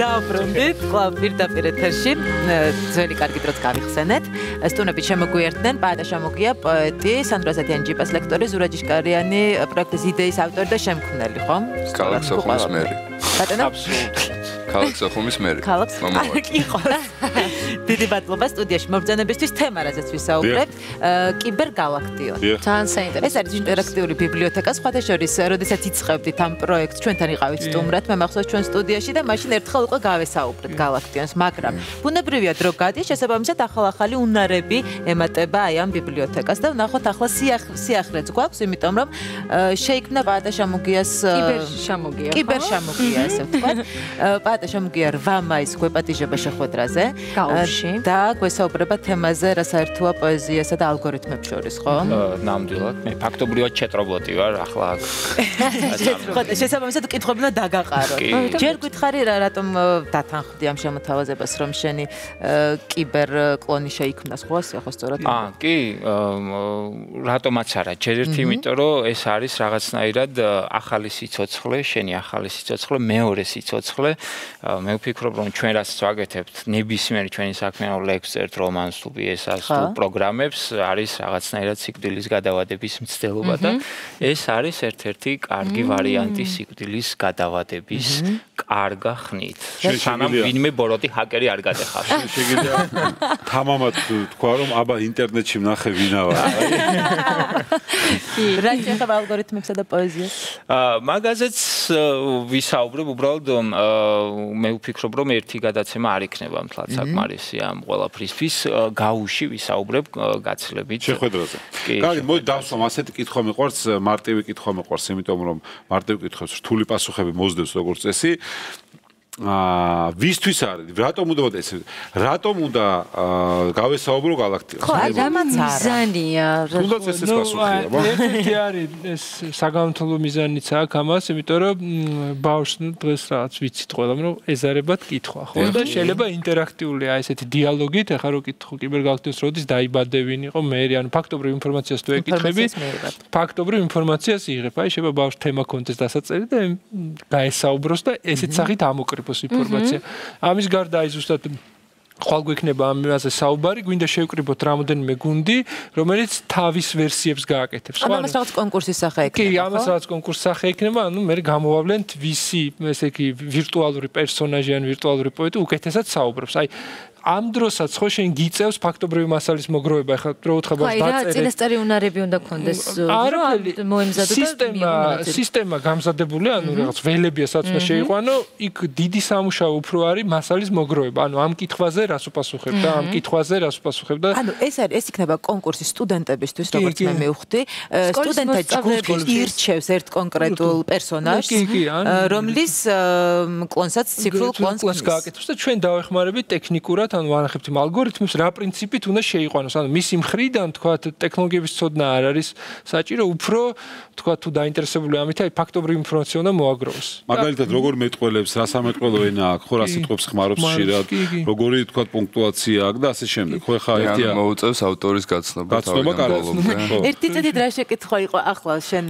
დაუბრუნდით, კლავ პირდაპირ ეთერში. ძველი კარგი დროც გავიხსენეთ. სტუნებით შემოგვიერთდნენ პაატა შემოგია პოეტი, სანდრო ზეთიანჯიპას ლექტორი, ზურაჯიშკარიანი, პროექტის იდეის ავტორი და შემქმნელი, ხო? კალაქ სოფლის მერი. ბატონო? აბსოლუტურად. კალაქ სოფლის მერი. კალაქ კი ხო. დიდი ბატლობა სტუდიაში მობრძანებისთვის თემა რაზეც ვისაუბრებთ, კიბერგალაქტიონი. ძალიან საინტერესო. ეს არის ინტერაქტიული ბიბლიოთეკა, სხვათა შორის, როდესაც იწყებდით ამ პროექტს, ჩვენთან იყავით სტუმრად, მე მახსოვს ჩვენ სტუდიაში და მაშინ ერთხელ უკვე გავესაუბრეთ გალაქტიონს, მაგრამ ბუნებრივია დრო გადის, შესაბამისად ახალ-ახალი უნარები ემატება აი ამ ბიბლიოთეკას და ვნახოთ ახლა სიახლეც გვაქვს, იმიტომ რომ შეიქმნა პაატა შამუგიას კიბერშამუგია. კიბერშამუგია, ესე ვთქვათ. პაატა შამუგია 8 მაისს გვეპატიჟება შეხვედრაზე. გაუში. და გვესაუბრება თემაზე, რა საერთოა პოეზიასა და ალგორითმებს შორის, ხო? ნამდვილად. მე ფაქტობრივად ჩეტრობოტი ვარ ახლა აქ. ხო, შესაბამისად კითხები უნდა დაგაყარო. ჯერ გითხარი რა რატომ დათანხმდი ამ შემოთავაზებას, რომ შენი კიბერ კლონი შეიქმნას, ხო ასე ხო სწორად? აა, კი, რატომაც არა, ჯერ ერთი იმიტომ რომ ეს არის რაღაცნაირად ახალი სიცოცხლე, შენი ახალი სიცოცხლე, მეორე სიცოცხლე. მე ვფიქრობ, რომ ჩვენ რაც ვაგეთებთ, ნებისმიერ ჩვენი საქმიანო ლექსერტ რომანს თუ პიესას თუ პროგრამებს არის რაღაცნაირად სიკვდილის გადავადების მცდელობა და ეს არის ერთ-ერთი კარგი ვარიანტი სიკვდილის გადავადების კარგა ხნით. სანამ ვინმე ბოროტი ჰაკერი არ გადახავს. შეგიძლია თამამად თქვა რომ აბა ინტერნეტში ვნახე ვინა ვარ. რა შეიძლება ალგორითმებსა და პოეზიას? აა მაგაზეც ვისაუბრებ უბრალოდ მე ვფიქრობ რომ ერთი გადაცემა არ იქნება მთლად საკმარისი ამ ყველაფრისთვის გაუში ვისაუბრებ გაცილებით შეხვედრაზე. კარგი, მოდი დავსვამ ასეთი კითხვა მიყვარს, მარტივი კითხვა მიყვარს, იმიტომ რომ მარტივი კითხვებს რთული პასუხები მოძდებს როგორც წესი. აა ვისთვის არის? რატომ უნდა ეს რატომ უნდა გავესაუბრო galaktionს? ხო, რამაც მიზანია. თუნდაც ეს ეს პასუხია, ბა. ერთი არის ეს საგამთლო მიზანიც აქვს ამას, იმიტომ რომ ბავშვს დღეს რაღაც ვიცით ყველამ რომ ეზარებათ კითხვა, ხო? და შეიძლება ინტერაქტიულია ესეთი დიალოგით, ახლა რო კითხო კიბერgalaktionს როდის დაიბადებინ იყო მე, ანუ ფაქტობრივ ინფორმაციას თუ ეკითხები, ფაქტობრივ ინფორმაციას იღებ. აი შეიძლება ბავშვს თემა კონტეს დასაწერი და გაესაუბროს და ესეთ სახით ამოკრიფ იყოს ინფორმაცია. ამის გარდა აი ზუსტად ხვალ გვექნება ამაზე საუბარი, გვინდა შევკრიბოთ რამოდენიმე გუნდი, რომელიც თავის ვერსიებს გააკეთებს. ანუ ამას რაღაც კონკურსის სახე ექნება. კი, ამას რაღაც კონკურსის სახე ექნება, ანუ მე გამოვავლენთ ვისი, ესე იგი, ვირტუალური პერსონაჟი ან ვირტუალური პოეტი უკეთესად საუბრობს. აი ამ დროსაც ხო შენ გიწევს ფაქტობრივი მასალის მოგროვება? ახლა რო უთხრა ბავშვს დაწერე. აი რა წინასწარი უნარები უნდა კონდეს რომ მოემზადო და სისტემა სისტემა გამზადებული ანუ რაღაც ველებია საწნა შეიყვანო იქ დიდი სამუშაო უფრო არის მასალის მოგროვება ანუ ამ კითხვაზე რას უპასუხებ და ამ კითხვაზე რას უპასუხებ და ანუ ეს არის ეს იქნება კონკურსი სტუდენტებისთვის როგორც მე მივხვდი. სტუდენტთა ჯგუფი ირჩევს ერთ კონკრეტულ პერსონაჟს რომლის კლონსაც ციფრულ კლონს გააკეთებს და ჩვენ დავეხმარებით ტექნიკურად ვთქვათ, ანუ ვანახებთ იმ ალგორითმებს, რა პრინციპით უნდა შეიყვანოს. ანუ მისი მხრიდან, თქვათ, ტექნოლოგიების ცოდნა არ არის საჭირო, უფრო თქვათ, თუ დაინტერესებული ამით, აი ფაქტობრივი ინფორმაცია უნდა მოაგროვოს. მაგალითად, როგორ მეტყველებს, რა სამეტყველო ენა აქვს, ხო რა სიტყვებს ხმარობს ხშირად, როგორი თქვათ პუნქტუაცია აქვს და ასე შემდეგ. ხო ხა ერთია მოუწევს ავტორის გაცნობა. გაცნობა კარგია. ერთი წუთით რა შეკითხვა იყო ახლა შენ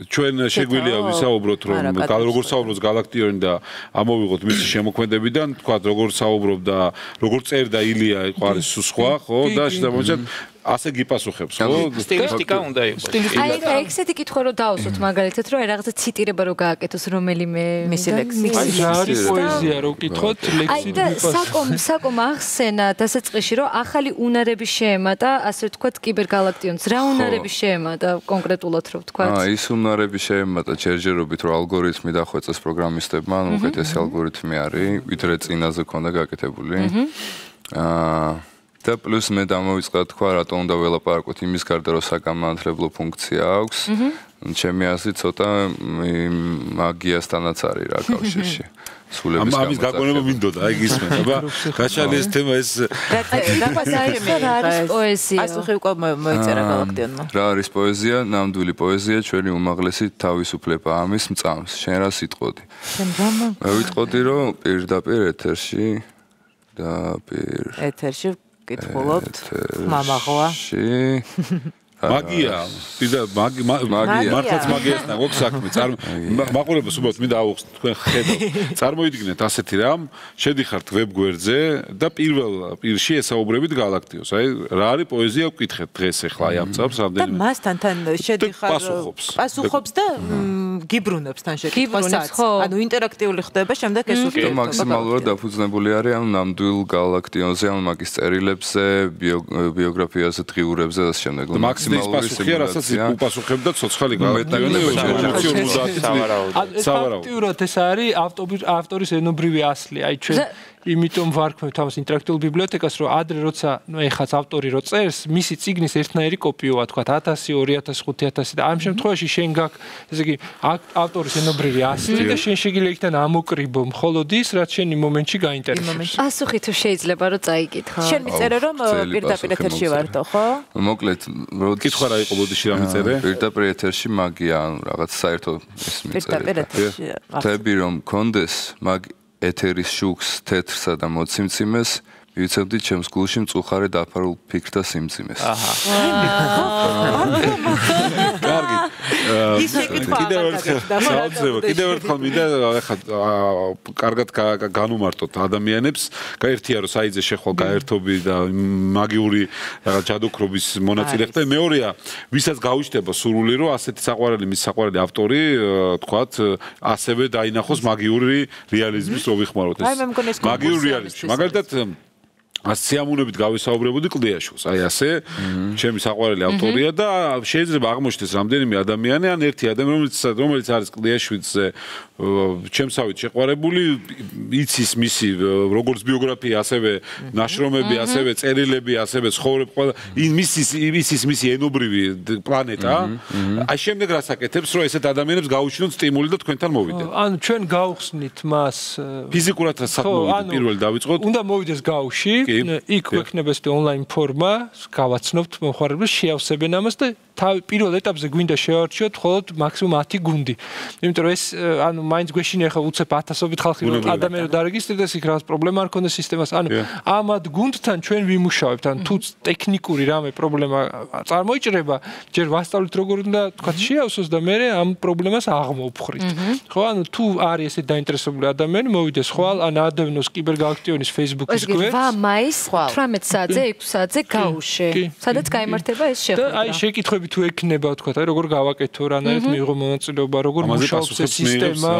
ჩვენ შეგვიძლია ვისაუბროთ რომ როგორ საუბრობს galaktionი და ამოვიღოთ მისი შემოქმედებიდან თქვა როგორ საუბრობ და როგორ წერდა ილია იყო არის სხვა ხო და შესაბამისად ასე გიპასუხებს ხო? სტილისტიკა უნდა იყოს. აი ხა ექსეთი კითხვა რო დაუსვოთ მაგალითად რომ რაღაცა ციტირება რო გააკეთოს რომელიმე მისი ლექსი. აი არის პოეზია რო კითხოთ ლექსი აი და საკომ საკომ ახსენა დასაწყისში რომ ახალი უნარები შეემატა ასე ვთქვათ კიბერგალაქტიონს. რა უნარები შეემატა კონკრეტულად რო ვთქვათ? აა ის უნარები შეემატა ჯერჯერობით რომ ალგორითმი დახვეწეს პროგრამისტებმა, ანუ უკეთესი ალგორითმი არის, ვიდრე წინაზე ქონდა გაკეთებული. აა და პლუს მე დამოვიწყდა თქვა რატომ უნდა ველაპარაკოთ იმის გარდა რომ საკამანთლებლო ფუნქცია აქვს. ჩემი აზრით ცოტა მაგიასთანაც არის რა კავშირში. სულების გამო. ამის გაგონება მინდოდა, აი გისმენთ, აბა. გაჩალი ეს თემა ეს რა არის პოეზია? ასუხი უკვე მოიწერა galaktionმა. რა არის პოეზია? ნამდვილი პოეზია ჩვენი უმაღლესი თავისუფლება ამის მწამს. შენ რა სიტყოდი? შენ რამა? მე ვიტყოდი რომ პირდაპირ ეთერში და პირ ეთერში კითხულობთ მამაღლა. მაგია, პირდა მაგი მაგია. მართლაც მაგიას და გოგ საქმე. მაყურებელს უბრალოდ მინდა აუხსნით თქვენ ხედავ. წარმოიდგინეთ ასეთი რამ, შედიხართ ვებგვერდზე და პირველ პირში ესაუბრებით galaktios. აი, რა არის პოეზია ვკითხეთ დღეს ახლა აი ამ წამს და რამდენი მასთან თან შედიხარ პასუხობს. პასუხობს და გიბრუნებს თან შეკითხვასაც ანუ ინტერაქტიული ხდება შემდეგ ეს ურთიერთობა მაქსიმალურად დაფუძნებული არის ამ ნამდვილ galaktionზე, ამ მაგის წერილებზე, ბიო- ბიოგრაფიაზე, დღიურებზე და შემდეგ. მაქსიმალის პასუხია, რასაც უპასუხებდა ცოცხალი მეტნაკლებად სავარაუდო. ანუ ეს სავარაუდო. ფაქტიურად ეს არის ავტორის ენობრივი ასლი. აი ჩვენ იმიტომ ვარქმევთ ამას ინტერაქტიულ ბიბლიოთეკას, რომ ადრე როცა ნუ ეხაც ავტორი რო წერს, მისი ციგნის ერთნაირი კოპიოა, თქვა 1000, 2000, 5000 და ამ შემთხვევაში შენ გაქვს, ესე იგი, ავტორის ენობრივი ასლი და შენ შეგიძლია იქიდან ამოკრიბო მხოლოდ ის, რაც შენ იმ მომენტში გაინტერესებს. პასუხი თუ შეიძლება რომ წაიკითხო. შენ მიწერე რომ გრძელი პირდაპირ ეთერში ვართო ხო მოკლედ, რო კითხვა რა იყო ბოდიში რა მიწერე? პირდაპირ ეთერში მაგია, ანუ რაღაც საერთო ეს პირდაპირ მიწერე. ეთერში თები რომ კონდეს მაგ ეთერის შუქს, თეთრსა და მოციმციმეს ვიცებდი ჩემს გულში მწუხარე დაფარულ ფიქრთა სიმძიმეს. კარგი. ის შეკითხვა კიდევ ერთხელ რა კიდევ ერთხელ მინდა ახლა კარგად გა- გა- განუმარტოთ ადამიანებს, გაერთია რომ საიძე შეხვალ გაერთობი და მაგიური რაღაც ჯადოქრობის მონაწილე ხდა. მეორეა, ვისაც გაუჩნდება სურვილი რომ ასეთი საყვარელი მის საყვარელი ავტორი, თქვათ, ასევე დაინახოს მაგიური რეალიზმის რო ვიხმაროთ ეს მაგიური რეალიზმი. მაგალითად ას სიამოვნებით გავესაუბრებოდი კლდიაშვილს. აი ასე, ჩემი საყვარელი ავტორია და შეიძლება აღმოჩნდეს რამდენიმე ადამიანი, ან ერთი ადამიანი, რომელიც რომელიც არის კლდიაშვილზე ჩემსავით შეყვარებული, იცის მისი როგორც ბიოგრაფია, ასევე ნაშრომები, ასევე წერილები, ასევე ცხოვრება, ყველა იმისის იმისის მისი ენობრივი პლანეტა. აი შემდეგ რასაკეთებს, რომ ესეთ ადამიანებს გაუჩინოთ სტიმული და თქვენთან მოვიდეთ. ანუ ჩვენ გავხსნით მას ფიზიკურად რა ხო, საკმაოდ ანუ პირველ დავიწყოთ. უნდა მოვიდეს გავში, იქ კი. გვექნება ეს ონლაინ ფორმა, გავაცნობთ მომხმარებლებს, შეავსებენ ამას და თავი პირველ ეტაპზე გვინდა შევარჩიოთ მხოლოდ მაქსიმუმ 10 გუნდი. იმიტომ რომ ეს ანუ მაინც გვეშინია ხო უცებ ათასობით ხალხი რომ ადამიანი რომ დარეგისტრირდეს იქ რაღაც პრობლემა არ ქონდეს სისტემას. ანუ ამად გუნდთან ჩვენ ვიმუშავებთ. ანუ თუ ტექნიკური რამე პრობლემა წარმოიჭრება, ჯერ ვასწავლით როგორ უნდა თქვა შეავსოს და მე ამ პრობლემას აღმოვფხრით. ხო, ანუ თუ არის ესე დაინტერესებული ადამიანი, მოვიდეს ხვალ ან ადევნოს კიბერგალაქტიონის Facebook-ის გვერდს. 8 მაისს ხვალ. 18 საათზე 6 საათზე გაუში. კი, სადაც გამართება ეს და შეხვედრა. აი შეკითხვები თუ ექნება თქვა, აი როგორ გავაკეთო, რანაირად მიიღო მონაწილეობა, როგორ მუშაობს ეს სისტემა.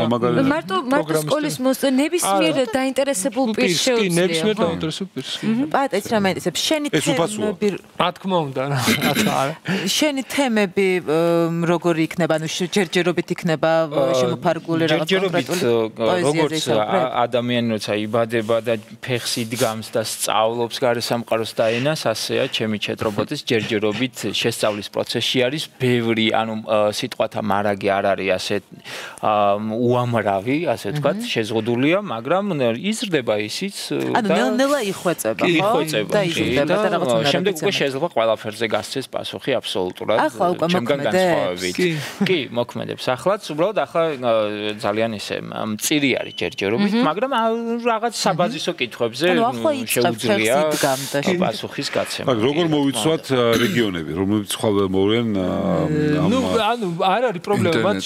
მარტო მარტო სკოლის მოსწ ნებისმიერ დაინტერესებულ პირს პირს კი, შეუძლია. ნებისმიერ დაინტერესებულ პირს. პატეც რა მეინტერესებს შენი თემები რა თქმა უნდა, რა რა არა. შენი თემები როგორი იქნება? ანუ ჯერჯერობით იქნება შემოფარგული რაღაც კონკრეტული როგორც ადამიანი როცა იბადება და ფეხს იდგამს და სწავლობს გარესამყაროს და ენას, ასეა ჩემი ჩეთ რობოტის ჯერჯერობით შესწავლის პროცესში არის ბევრი, ანუ სიტყვათა მარაგი არ არის ასე უამრავი, ასე ვთქვათ, შეზღუდულია, მაგრამ იზრდება ისიც ანუ და ნელ-ნელა იხვეწება კი, ხო იხვეწება. და იზრდება და რაღაც უნარებიც შემდეგ უკვე შეიძლება ყველაფერზე გასცეს პასუხი აბსოლუტურად. ახლა უკვე მოქმედებს? განსხვავებით. კი. მოქმედებს. ახლაც უბრალოდ ახლა ძალიან ისე მწირი არის ჯერჯერობით, მაგრამ რაღაც საბაზისო კითხვებზე ანუ შეუძლია პასუხის გაცემა. მაგ როგორ მოვიცვათ ა, რეგიონები, რომლებიც ხვალ ა, ამ ნუ ანუ არ არის პრობლემა, მათ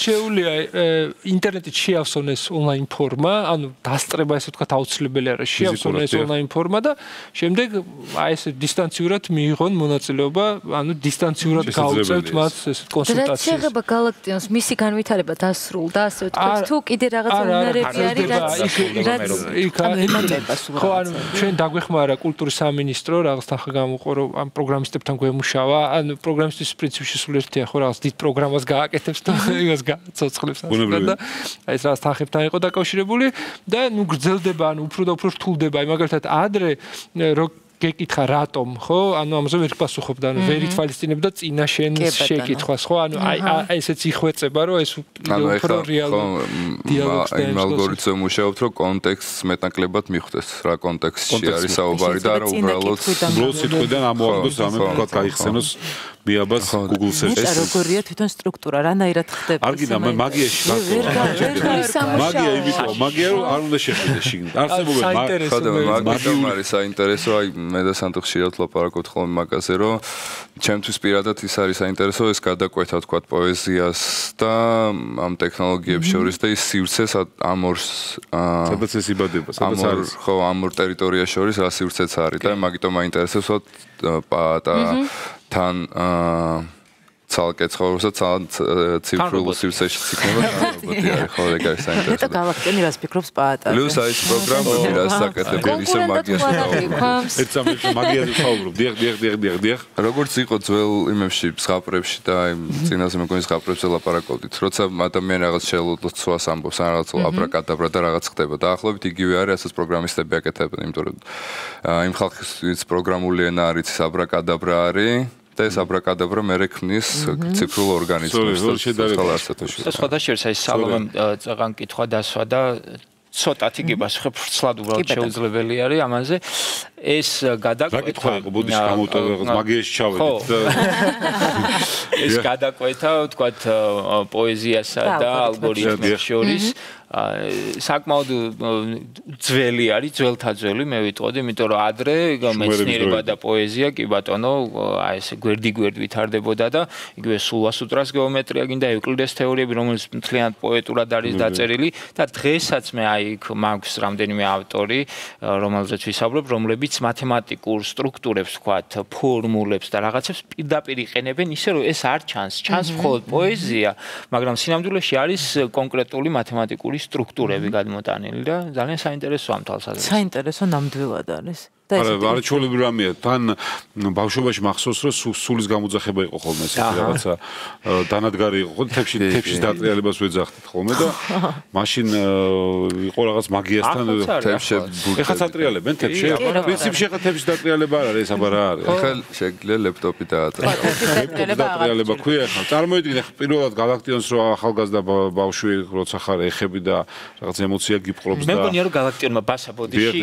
ე, ინტერნეტით შეავსონ ეს ონლაინ ფორმა, ანუ დასწრება ესე ვთქვათ აუცილებელი არის შეავსონ ფიზიკურად, ეს დიახ. ონლაინ ფორმა და შემდეგ აი ესე დისტანციურად მიიღონ მონაწილეობა, ანუ დისტანციურად გაუწევთ მათ ეს რაც კონსულტაციას. შეეხება galaktion's მისი განვითარება დასრულდა, ასე ვთქვათ, თუ კიდე რაღაც არა, არა, უნარები არ არის, რაც იქ- რაც ემატება სულ ხო ანუ რაღაცა. ჩვენ დაგვეხმარა კულტურის სამინისტრო რაღაც თანხა გამოყო რომ ამ პროგრამისტებთან გვემუშავა ანუ პროგრამისტის პრინციპში სულ ერთია ხო რაღაც დიდ პროგრამას გააკეთებს და იმას გაცოცხლებს ასე და აი ეს რაღაც თანხებთან იყო დაკავშირებული და ნუ გრძელდება ანუ უფრო და უფრო რთულდება. აი მაგალითად ადრე რო გეკითხა რატომ ხო? ანუ ამაზე ვერ პასუხობდა ანუ ვერ ითვალისწინებდა წინა შენს შეკითხვას ხო? ანუ აი ესეც იხვეწება რომ ეს უფრო ეხლა ხო რეალურ დიალოგს იმ დაემსგლოს. ალგორითმზე მუშაობთ რომ კონტექსტს მეტნაკლებად მიხვდეს რა კონტექსტში არის საუბარი და რა უბრალოდ ბლოს სიტყვიდან ამოაგდოს რამე თქვა გაიხსენოს მიაბას Google search. ეს როგორია თვითონ სტრუქტურა, რანაირად ხდება? არ გინდა მე მაგიაში მაგია იმიტომ მაგია რომ არ უნდა შეხვიდე შიგნით. არსებობენ მაგია არის საინტერესო, აი მე და სანტო ხშირად ლაპარაკობთ ხოლმე მაგაზე, რომ ჩემთვის პირადად ის არის საინტერესო ეს გადაკვეთა თქვა პოეზიას და ამ ტექნოლოგიებს შორის და ის სივრცეს ამ ორ სადაც ეს იბადება, სადაც არის ხო ამ ორ ტერიტორიას შორის რა სივრცეც არის და მაგიტომ მაინტერესებს პატა თან აა ცალკე ცხოვრობსა ციფრულ სივრცეში იქნება რობოტი არის ხო ეგ არის საინტერესო. მეტო galaktioni რას ფიქრობს პაატაზე? პლუს აი პროგრამები რას საკეთებ ისე მაგიაში. ერთ სამეთო მაგიაზე ვხაუბრობ. დიახ, დიახ, დიახ, დიახ, დიახ. როგორც იყო ძველ იმებში ზღაპრებში და აი წინაზე მეგონის ზღაპრებზე ლაპარაკობდით, როცა ადამიანი რაღაც შეელოდოს ამბობს, ან რაღაც აბრაკადაბრა და რაღაც ხდება და ახლობით იგივე არის, ასაც პროგრამისტები აკეთებენ, იმიტომ რომ იმ ხალხის პროგრამული ენა არის აბრაკადაბრა არის და ეს აბრაკადაბრა მე რექმნის ციფრულ ორგანიზმებს და შესაძლოა და სხვადასხვა აი სალომემ წაღან კითხვა დასვა და ცოტათი გიბას ხე ფრცლად უბრალოდ შეუძლებელი არის ამაზე. ეს გადაკვეთა რა კითხვა იყო? ბუდის გამოტოვება მაგიაში ჩავედით ეს გადაკვეთა თქვათ პოეზიასა და ალგორითმებს. შორის საკმაოდ ძველი არის, ძველთა ძველი, მე ვიტყოდი, იმიტომ რომ ადრე მეცნიერება და პოეზია კი ბატონო, აი ესე გვერდი-გვერდ ვითარდებოდა და იგივე სულასუტრას გეომეტრია გინდა ევკლიდეს თეორიები, რომელიც მთლიანად პოეტურად არის დაწერილი და დღესაც მე აი იქ მაქვს რამდენიმე ავტორი, რომელზეც ვისაუბრებ, რომლებიც მათემატიკურ სტრუქტურებს, ვქვათ, ფორმულებს და რაღაცებს პირდაპირ იყენებენ, ისე რომ ეს არ ჩანს, ჩანს მხოლოდ პოეზია, მაგრამ სინამდვილეში არის კონკრეტული მათემატიკური ორი სტრუქტურები გადმოტანილი და ძალიან საინტერესოა ამ თვალსაზრისით. საინტერესო ნამდვილად არის. არა, არა ჩოლები რამეა. თან ბავშვობაში მახსოვს რომ სულის გამოძახება იყო ხოლმე ეს რაღაცა დანადგარი იყო. თებში თებშის დატრიალებას ვეძახდით ხოლმე და მაშინ იყო რაღაც მაგიასთან თებში ეხა სატრიალებენ თებში. პრინციპში ეხა თებშის დატრიალება არ არის, აბა რა არის. ეხა შეგიძლია ლეპტოპი დაატრიალო. დატრიალება ქვია ეხა. წარმოიდგინე ეხა პირველად galaktions რო ახალგაზრდა ბავშვი როცა ხარ ეხები და რაღაც ემოცია გიპყრობს და მე მგონია რომ galaktionმა ბასაბოდიში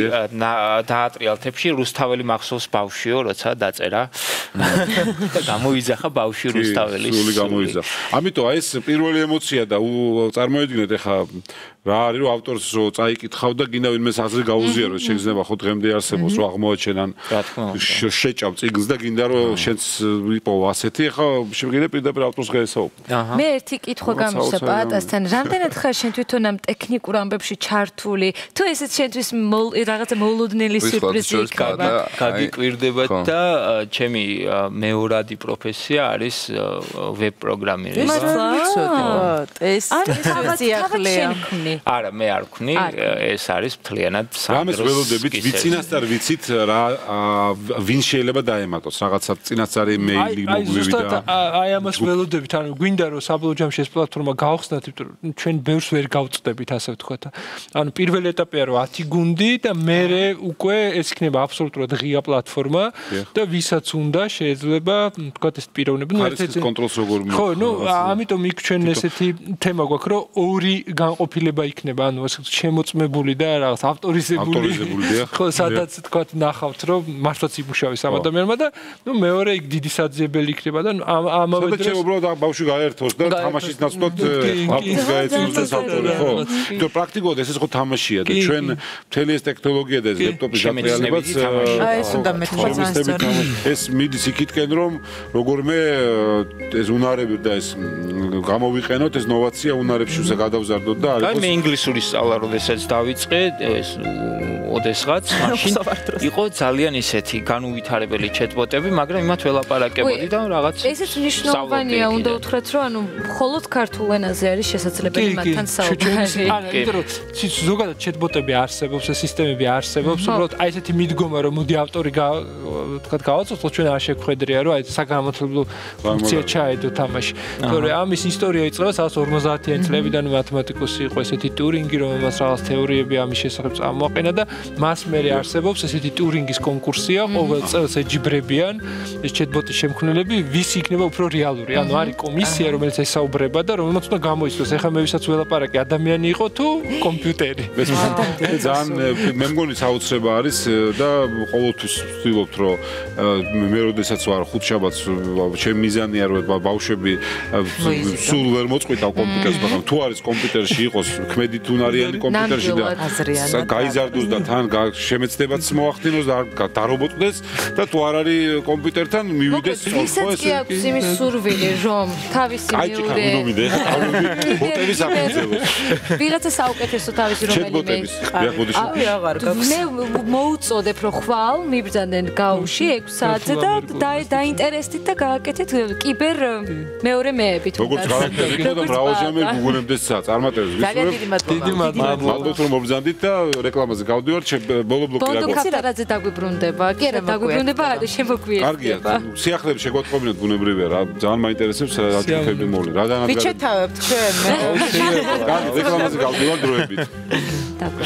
დაატრიალთებ ფილმებში რუსთაველი მახსოვს ბავშვიო, როცა დაწერა და გამოიძახა ბავშვი რუსთაველი. სული გამოიძახა. ამიტომ აი ეს პირველი ემოცია და წარმოიდგინეთ ეხა რა არის რომ ავტორს რო წაიკითხავ და გინდა ვინმე საზრი გაუზიარო შეიძლება ხო დღემდე არსებობს რომ აღმოაჩენან შეჭავ წიგნს და გინდა რომ შენც ვიპოვო. ასეთი ეხა შეგინე პირდაპირ ავტორს გაესაუბ. მე ერთი კითხვა გამიშა პატასთან. რამდენად ხარ შენ თვითონ ამ ტექნიკურ ამბებში ჩართული? თუ ესეც შენთვის რაღაცა მოულოდნელი სიურპრიზი იქნება? გაგიკვირდება და ჩემი მეორადი პროფესია არის ვებ პროგრამერი. ეს სიახლეა. არა, მე არ ვქნი, ეს არის მთლიანად სამდრო. რამეს ველოდებით, ვიცინასწარ ვიცით რა ვინ შეიძლება დაემატოს, რაღაცა წინასწარი მეილი მოგვივიდა. აი, ამას ველოდებით, ანუ გვინდა რომ საბოლოო ჯამში ეს პლატფორმა გავხსნათ, იმიტომ რომ ჩვენ ბევრს ვერ გავწდებით, ასე ვთქვათ. ანუ პირველი ეტაპია რომ 10 გუნდი და მე უკვე ეს იქნება აბსოლუტურად ღია პლატფორმა და ვისაც უნდა შეიძლება ვთქვათ ეს პიროვნები ნუ ერთ-ერთი კონტროლს როგორ მოხდა. ხო, ნუ ამიტომ იქ ჩვენ ესეთი თემა გვაქვს, რომ ორი განყოფილება იქნება, ანუ ასე შემოწმებული და რაღაც ავტორიზებული. ავტორიზებული დიახ. ხო, სადაც ვთქვათ ნახავთ, რომ მართლაც იმუშავეს ამ ადამიანმა და ნუ მეორე იქ დიდი საძიებელი იქნება და ამ ამავე დროს სადაც უბრალოდ ბავშვი გაერთოს და თამაშის ნაცვლად ავტორს გაეცნოს და ავტორი, ხო. თუ პრაქტიკულად ეს ხო თამაშია და ჩვენ მთელი ეს ტექნოლოგია და ეს ლეპტოპის ატრიალებაც აი ეს უნდა მეთქვა ძალიან ეს მიდის იქითკენ რომ როგორმე ეს უნარები და ეს გამოვიყენოთ ეს ნოვაცია უნარებში უსა გადავზარდოთ და არის მე ინგლისური სწავლა როდესაც დავიწყე ეს ოდესღაც მაშინ იყო ძალიან ისეთი განუვითარებელი ჩეტბოტები მაგრამ იმათ ველაპარაკებოდი და რაღაც ესეც ნიშნავენია უნდა უთხრათ რომ ანუ მხოლოდ ქართულ ენაზე არის შესაძლებელი მათთან საუბარი. ანუ იმიტომ რომ ზოგადად ჩეტბოტები არსებობს ეს სისტემები არსებობს უბრალოდ აი ესეთი მიდგომა რომ მოდი ავტორი თქვა გავაცოცხლო ჩვენ არ შეგვხედრია რომ აი საგამოთლებლო ფუნქცია ჩაედო თამაში. თორე ამის ისტორია იწყება 1950-იან წლებიდან მათემატიკოსი იყო ესეთი ესეთი ტურინგი, რომელსაც რაღაც თეორიები ამის შესახებ წამოაყენა და მას მერე არსებობს ესეთი ტურინგის კონკურსია, ყოველ წელს ეჯიბრებიან ეს ჩეტბოტის შემქმნელები, ვის იქნება უფრო რეალური. ანუ არის კომისია, რომელიც ესაუბრება და რომელმაც უნდა გამოიწვიოს. ეხლა მე ვისაც ველაპარაკი, ადამიანი იყო თუ კომპიუტერი? ძალიან მე მგონი საოცრება არის და ყოველთვის ვცდილობთ რომ მე როდესაც ვარ ხუთშაბათს ჩემი მიზანია რომ ბავშვები სულ ვერ მოწყვიტავ კომპიუტერს, მაგრამ თუ არის კომპიუტერში იყოს ქმედი თუნარიანი კომპიუტერში და გაიზარდოს და თან შემეცდებაც მოახდინოს და დარობოტდეს და თუ არ არის კომპიუტერთან მივიდეს ხო ეს ის იმის სურვილი რომ თავისი მეორე ბოტების აფიძებს ვიღაცა საუკეთესო თავისი რომელიმე მე მოუწოდებ რომ ხვალ მიბრძანენ გაუში 6 საათზე და დაინტერესდით და გააკეთეთ კიბერ მეორე მეებით როგორც გავაკეთეთ და ბრაუზერზე გუგლემდეს წარმატებებს ვისურვებ დიდი მადლობა. ალბათ რომ მობრძანდით და რეკლამაზე გავდივართ. ბოლო ბლოკი რა გქონდა კაპტარაძე დაგვიბრუნდება? კი არა დაგვიბრუნდება შემოგვიერთდება კარგია სიახლეები შეგვატყობინოთ ბუნებრივია რა ძალიან მაინტერესებს რა ჩიქები მოვლი რა დანადგარი ვიჩეთავებთ ჩვენ კარგი რეკლამაზე გავდივართ დროებით. დაგვრა